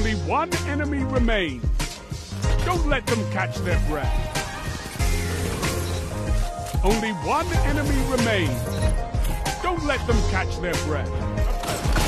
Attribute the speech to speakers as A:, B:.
A: Only one enemy remains. Don't let them catch their breath. Only one enemy remains. Don't let them catch their breath.